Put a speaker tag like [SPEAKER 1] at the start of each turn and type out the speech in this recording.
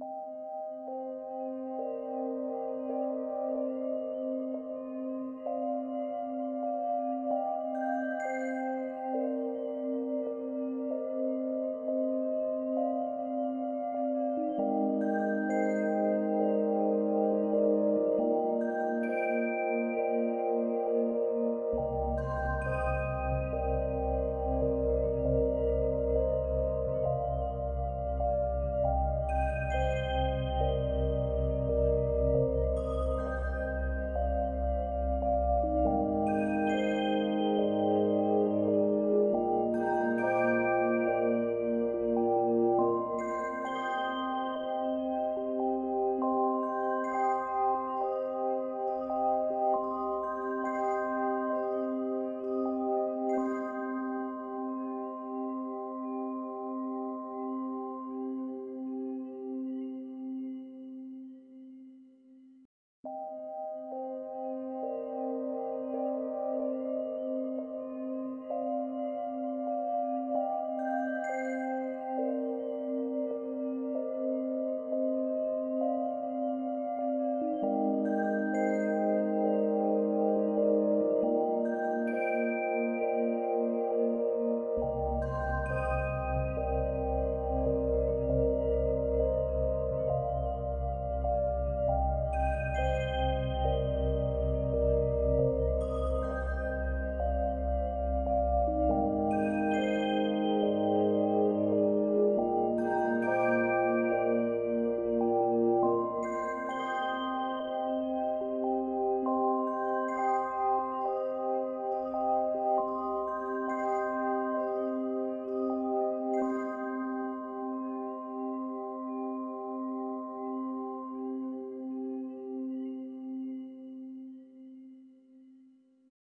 [SPEAKER 1] you Thank you.